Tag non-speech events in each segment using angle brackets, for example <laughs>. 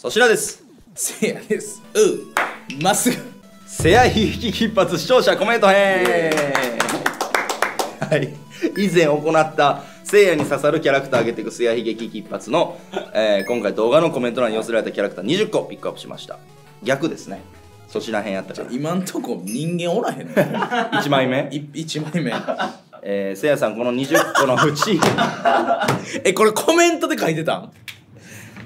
粗品です。せやです。う。まっす。ぐせやひき一発視聴者コメント編はい。以前行ったせいやに刺さるキャラクター上げていくせやひげ危機一発の、えー今回動画のコメント欄に寄せられたキャラクター20個ピックアップしました。逆ですね。粗品編やったから。今んとこ人間おらへんの？<laughs> 1枚目、い一枚目。えー、せいやさんこの20個のうち <laughs> えこれコメントで書いてたん？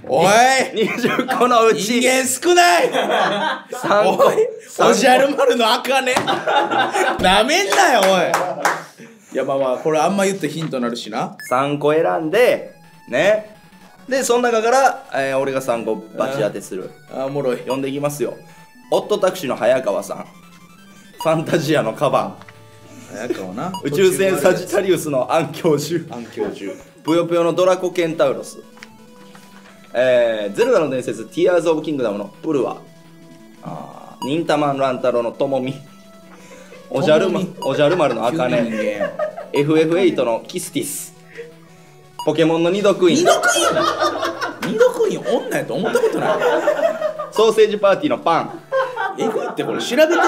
おい。20個のうち。人間少ない。3個。おい。おじゃる丸のあかね。なめんなよおい。いやまあまあこれあんま言ってヒントになるしな。3個選んでね。でその中から、えー俺が3個バチ当てする。あおもろい。読んでいきますよ。オットタクシーの早川さん。ファンタジアのカバン。早川な。宇宙船サジタリウスの暗教授。暗教授。ぷよぷよのドラコケンタウロスえー、ゼルダの伝説ティアーズ・オブ・キングダムのプルワあー忍たま乱太郎のともみ <laughs> おじゃるまおじゃる丸のあかねやん FF8 のキスティスポケモンの二度クイーン二度クイーン二度クイーン女やと思ったことない。ソーセージパーティーのパン。えぐいってこれ調べてみ。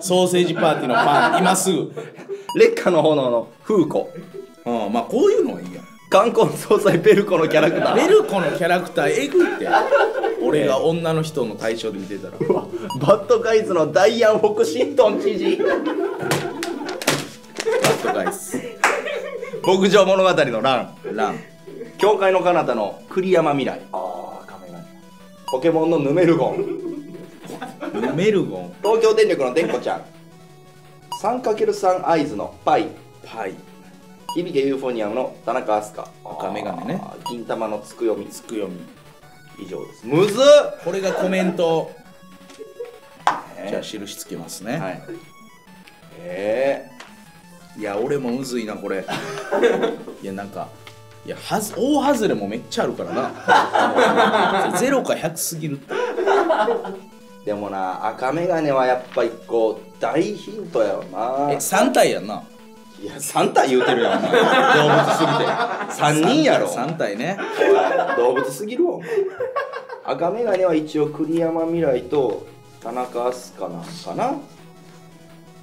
ソーセージパーティーのパン。今すぐ。烈火の炎のフーコうんまあこういうのはいいや。ん冠婚葬祭ベルコのキャラクター。ベルコのキャラクターえぐいって。俺が女の人の対象で見てたら。うわバッドガイズのダイアン・フォクシントン知事。バッドガイス牧場物語のラン。ラン。教会の彼方の栗山未来。ああ亀がポケモンのヌメルゴン。メルゴン？東京電力のでんこちゃん。3×3 アイズのパイ。パイ響けユーフォニアムの田中飛鳥赤眼鏡ね。あー銀玉のつくよみ。つくよみ。以上です。むずっ！これがコメント。じゃあ印つけますね、はい。えい、や俺もむずいなこれ。<laughs> いやなんかいやはず大外れもめっちゃあるからな。<laughs> 0か100すぎるって。ー、でもな赤眼鏡はやっぱ一個大ヒントやろな。え3体やんないや3体言うてるやんお前。動物すぎて。3人やろ。3体ね。動物すぎるわ赤眼鏡は一応栗山未来と田中飛鳥なんかな。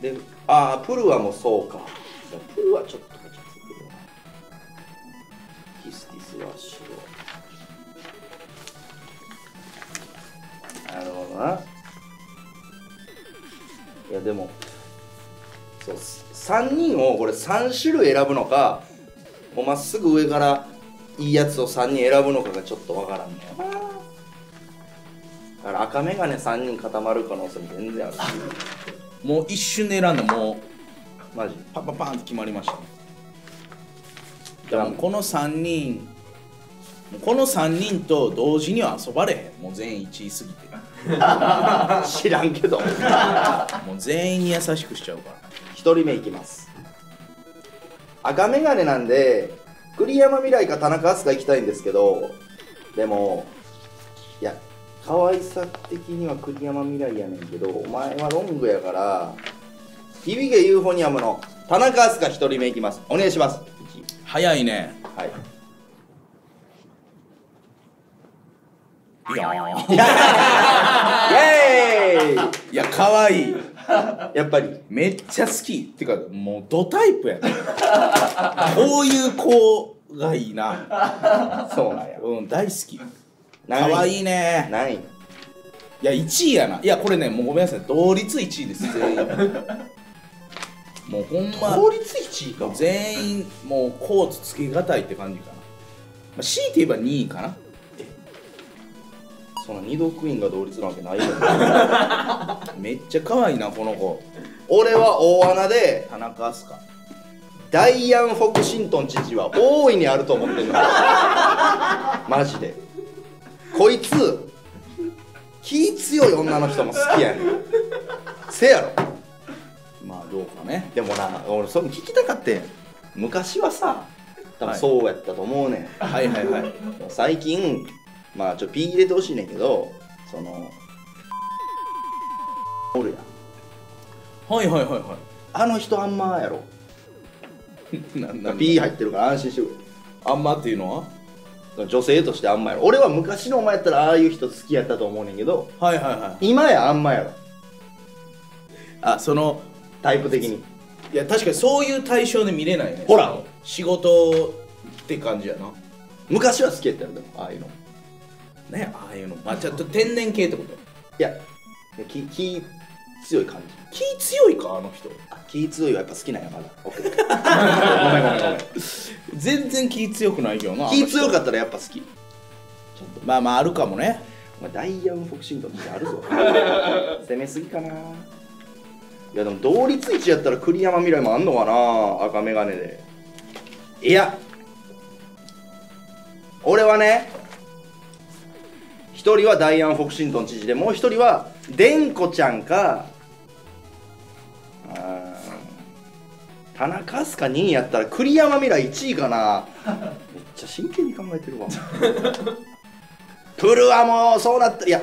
でああプルワもそうか。プルワちょっとキスティスは白なるほどな。いやでもそう3人をこれ3種類選ぶのかもうまっすぐ上からいいやつを3人選ぶのかがちょっとわからんねだから赤眼鏡3人固まる可能性も全然ある。しもう一瞬で選んだ。もうマジ？パンパンパンって決まりました。ねだからこの3人この3人と同時には遊ばれへん。もう全員1位すぎて。<laughs> 知らんけど。<laughs> もう全員に優しくしちゃうから1人目いきます。赤眼鏡なんで栗山未来か田中飛鳥行きたいんですけどでもいや可愛さ的には栗山未来やねんけどお前はロングやから響けユーフォニアムの。田中飛鳥1人目いきます。お願いします。早いね。はい。いや <laughs> イエーイ。いや可愛い <laughs> やっぱりめっちゃ好きってかもうドタイプやね <laughs> こういう子がいいな。そうなんや。うん大好き。何位可愛いね。何位いや1位やな。いやこれねもうごめんなさい。同率1位です。全員。もうほんま。効率1位か。全員もうコーツつけがたいって感じかな、まあ、強いて言えば2位かなその二度クイーンが同率なわけないよ <laughs> めっちゃ可愛いなこの子。俺は大穴で田中飛鳥ダイアン・フォクシントン知事は大いにあると思ってんの。<laughs> マジで。こいつ気強い女の人も好きやねん。せやろ。まあどうかね。でもな俺それ聞きたかってん。昔はさ多分そうやったと思うねん、はい。はい。はい。最近まあちょっとピー入れてほしいねんけどそのおるやん。はいはいはいはあの人あんまやろ。い <laughs> ななピー入ってるから安心してくれ。あんまっていうのは？女性としてあんまやろ。俺は昔のお前やったらああいう人好きやったと思うねんけどはいはいはい。今やあんまやろ。あそのタイプ的に。いや確かにそういう対象で見れないね。ほらその仕事って感じやな。昔は好きやったよでもああいうのねああいうのまあちょっと天然系ってこと？いや気気強い感じ。気強いかあの人。あ気強いはやっぱ好きなんやまだ。ごめんごめんごめん全然気強くないけどな気強っかったらやっぱ好き。ちょっと。まあまああるかもね。お前ダイヤンフォクシントンってあるぞ。<laughs> 攻めすぎかな。いやでも同率1やったら栗山未来もあんのかな赤眼鏡で。いや。俺はね一人はダイアン・フォクシントン知事でもう一人はデンコちゃんかあー田中飛鳥2位やったら栗山未来1位かな。めっちゃ真剣に考えてるわ。プルはもうそうなった。いや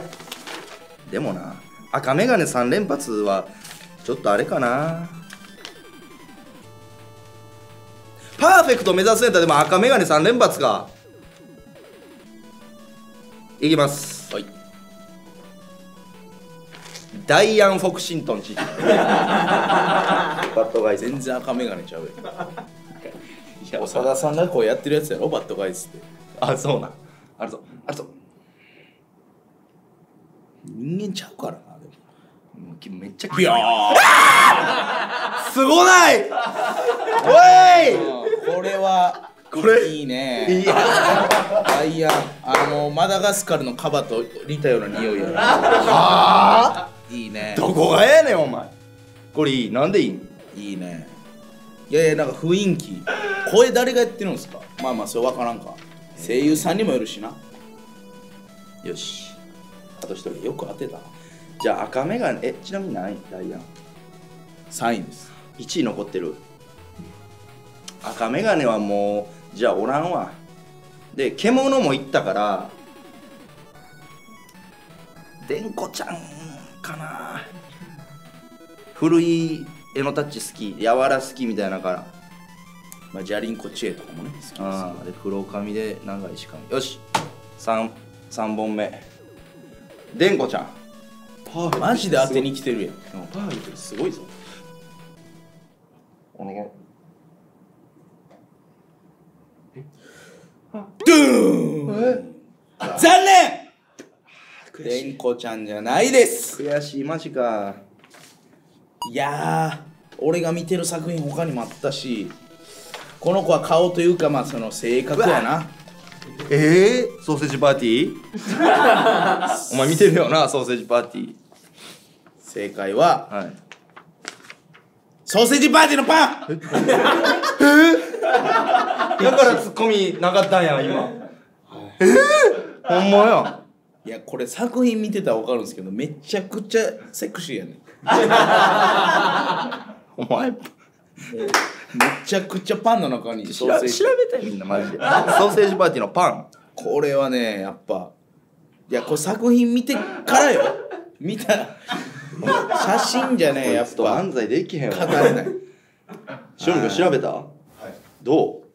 でもな赤眼鏡3連発はちょっとあれかな。パーフェクト目指すんやったらでも赤眼鏡3連発か。いきます。はい。ダイアン・フォクシントン知事 <laughs> バットガイズ。全然赤眼鏡ちゃうよ。<laughs> 長田さんがこうやってるやつやろ？バットガイズって。あそうな。あるぞ。あるぞ。人間ちゃうからなでも。めっちゃビャー。<laughs> すごない！おい！これはこれいいね。いや。ダイヤあのマダガスカルのカバと似たような匂いやな。はあ？いいね。どこがやねんお前。これいいなんでいいんいいね。いやいやなんか雰囲気。声誰がやってるんですか？まあまあそれ分からんか。声優さんにもよるしな。よし。あと一人よく当てた。なじゃあ赤眼鏡えちなみに何位？ダイアン。3位です。1位残ってる。赤眼鏡はもうじゃあおらんわ。で獣も行ったからでんこちゃんかな。古い絵のタッチ好き柔ら好きみたいなから。まあジャリンコチェとかもね好きですああ。で黒髪で長いし髪よし。3, 三本目。でんこちゃん。マジで当てに来てるやん。パーフェクトすごいぞ。お願いドゥーン。残念。でんこちゃんじゃないです。悔しいマジか。いやー俺が見てる作品他にもあったしこの子は顔というかまあその性格やな。えー、ソーセージパーティー？<laughs> お前見てるよなソーセージパーティ正解はーはい。ソーセージパーティーのパンだからツッコミなかったんや今。えー、ほんまや。いやこれ作品見てたら分かるんですけどめちゃくちゃセクシーやねん。<laughs> お前。めちゃくちゃパンの中にソ調ーセージ。べてみんなマジで。ソーセージパーティーのパン。これはねやっぱいやこれ作品見てからよ。見たら写真じゃねやっぱ。と漫才できへんわ。語れない。しょみ君調べた？はい。どう？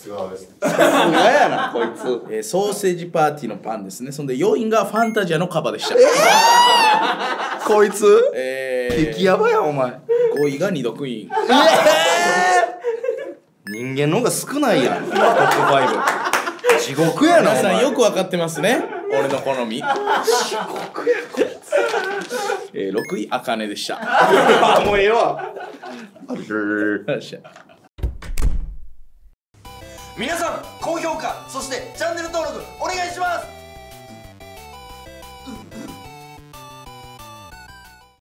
さすがです。ね。さすがやなこいつ。えーソーセージパーティーのパンですね。そんで4位がファンタジアのカバでした。こいつ？え激ヤバやんお前。5位が二度クイー。ン人間の方が少ないやん。トップ5地獄やなお前。皆さんよく分かってますね。俺の好み。えー、6位あかねでした。<laughs> あもうええわ皆さん高評価そしてチャンネル登録お願いします。